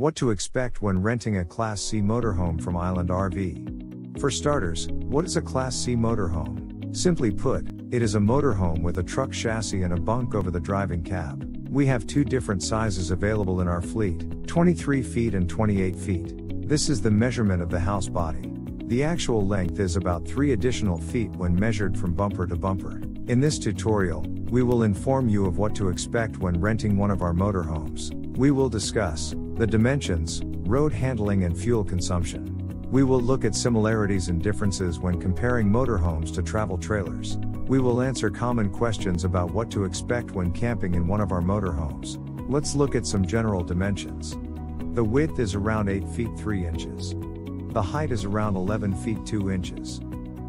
What to expect when renting a Class C motorhome from Island RV. For starters, what is a Class C motorhome? Simply put, it is a motorhome with a truck chassis and a bunk over the driving cab. We have two different sizes available in our fleet 23 feet and 28 feet. This is the measurement of the house body. The actual length is about 3 additional feet when measured from bumper to bumper. In this tutorial, we will inform you of what to expect when renting one of our motorhomes. We will discuss the dimensions, road handling and fuel consumption. We will look at similarities and differences when comparing motorhomes to travel trailers. We will answer common questions about what to expect when camping in one of our motorhomes. Let's look at some general dimensions. The width is around 8 feet 3 inches. The height is around 11 feet 2 inches.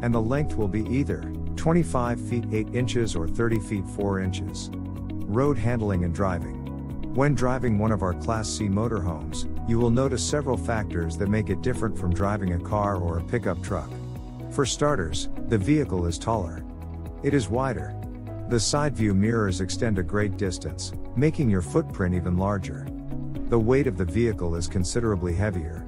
And the length will be either 25 feet 8 inches or 30 feet 4 inches. Road handling and driving. When driving one of our Class C motorhomes, you will notice several factors that make it different from driving a car or a pickup truck. For starters, the vehicle is taller. It is wider. The side view mirrors extend a great distance, making your footprint even larger. The weight of the vehicle is considerably heavier.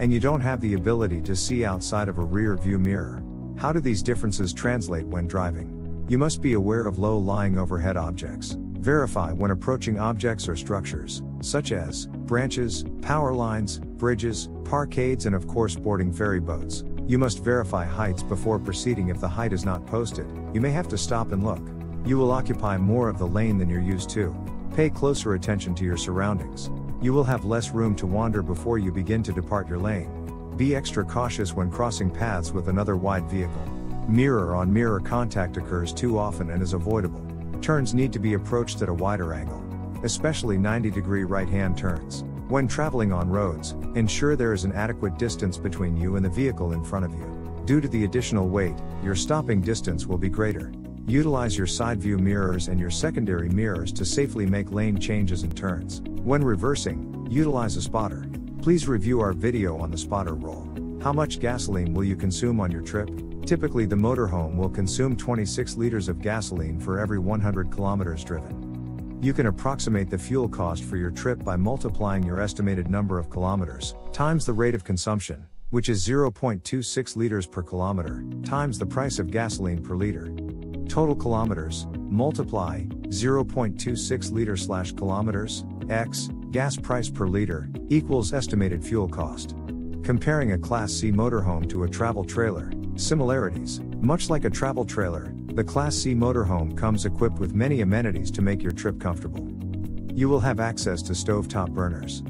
And you don't have the ability to see outside of a rear view mirror. How do these differences translate when driving? You must be aware of low lying overhead objects. Verify when approaching objects or structures, such as branches, power lines, bridges, parkades, and of course, boarding ferry boats. You must verify heights before proceeding if the height is not posted. You may have to stop and look. You will occupy more of the lane than you're used to. Pay closer attention to your surroundings. You will have less room to wander before you begin to depart your lane. Be extra cautious when crossing paths with another wide vehicle. Mirror on mirror contact occurs too often and is avoidable. Turns need to be approached at a wider angle, especially 90 degree right hand turns. When traveling on roads, ensure there is an adequate distance between you and the vehicle in front of you. Due to the additional weight, your stopping distance will be greater. Utilize your side view mirrors and your secondary mirrors to safely make lane changes and turns. When reversing, utilize a spotter. Please review our video on the spotter role. How much gasoline will you consume on your trip? Typically, the motorhome will consume 26 liters of gasoline for every 100 kilometers driven. You can approximate the fuel cost for your trip by multiplying your estimated number of kilometers times the rate of consumption, which is 0.26 liters per kilometer, times the price of gasoline per liter. Total kilometers, multiply 0.26 liter slash kilometers, x, gas price per liter, equals estimated fuel cost. Comparing a Class C motorhome to a travel trailer, Similarities Much like a travel trailer, the Class C motorhome comes equipped with many amenities to make your trip comfortable. You will have access to stovetop burners,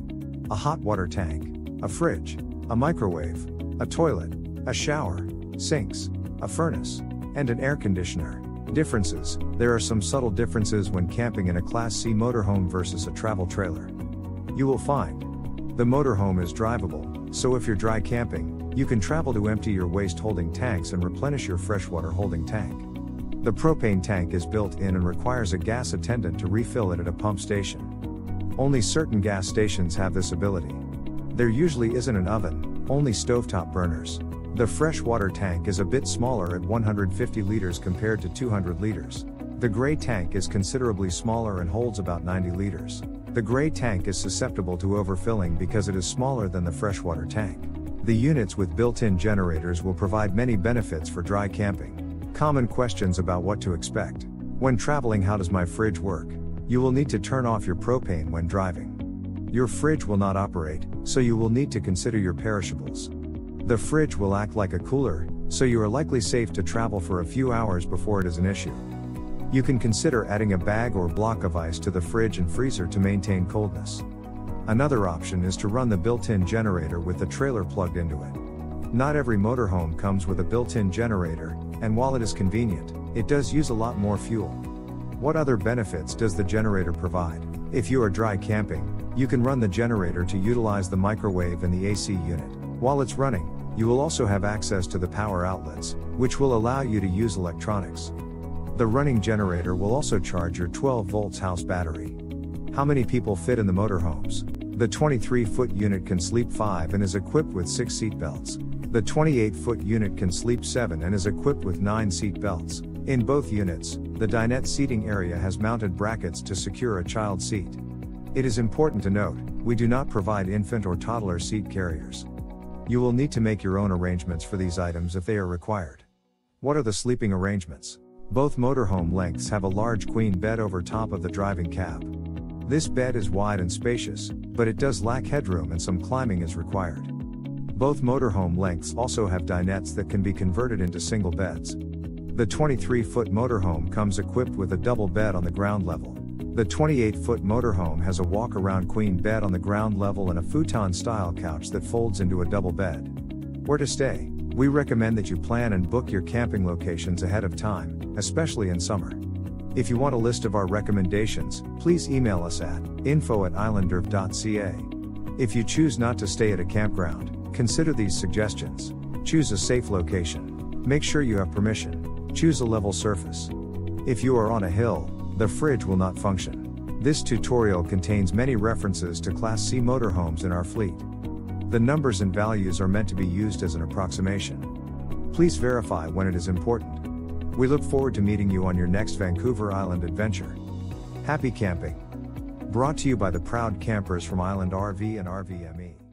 a hot water tank, a fridge, a microwave, a toilet, a shower, sinks, a furnace, and an air conditioner. Differences There are some subtle differences when camping in a Class C motorhome versus a travel trailer. You will find the motorhome is drivable, so if you're dry camping, you can travel to empty your waste holding tanks and replenish your freshwater holding tank. The propane tank is built in and requires a gas attendant to refill it at a pump station. Only certain gas stations have this ability. There usually isn't an oven, only stovetop burners. The freshwater tank is a bit smaller at 150 liters compared to 200 liters. The gray tank is considerably smaller and holds about 90 liters. The gray tank is susceptible to overfilling because it is smaller than the freshwater tank. The units with built-in generators will provide many benefits for dry camping. Common questions about what to expect. When traveling how does my fridge work? You will need to turn off your propane when driving. Your fridge will not operate, so you will need to consider your perishables. The fridge will act like a cooler, so you are likely safe to travel for a few hours before it is an issue. You can consider adding a bag or block of ice to the fridge and freezer to maintain coldness. Another option is to run the built-in generator with the trailer plugged into it. Not every motorhome comes with a built-in generator, and while it is convenient, it does use a lot more fuel. What other benefits does the generator provide? If you are dry camping, you can run the generator to utilize the microwave and the AC unit. While it's running, you will also have access to the power outlets, which will allow you to use electronics. The running generator will also charge your 12 volts house battery. How many people fit in the motorhomes? The 23 foot unit can sleep 5 and is equipped with 6 seat belts. The 28 foot unit can sleep 7 and is equipped with 9 seat belts. In both units, the dinette seating area has mounted brackets to secure a child seat. It is important to note We do not provide infant or toddler seat carriers. You will need to make your own arrangements for these items if they are required. What are the sleeping arrangements? Both motorhome lengths have a large queen bed over top of the driving cab. This bed is wide and spacious, but it does lack headroom and some climbing is required. Both motorhome lengths also have dinettes that can be converted into single beds. The 23 foot motorhome comes equipped with a double bed on the ground level. The 28 foot motorhome has a walk around queen bed on the ground level and a futon style couch that folds into a double bed. Where to stay? We recommend that you plan and book your camping locations ahead of time, especially in summer. If you want a list of our recommendations, please email us at info at islandrv.ca. If you choose not to stay at a campground, consider these suggestions. Choose a safe location. Make sure you have permission. Choose a level surface. If you are on a hill, the fridge will not function. This tutorial contains many references to Class C motorhomes in our fleet. The numbers and values are meant to be used as an approximation. Please verify when it is important. We look forward to meeting you on your next Vancouver Island adventure. Happy camping! Brought to you by the proud campers from Island RV and RVME.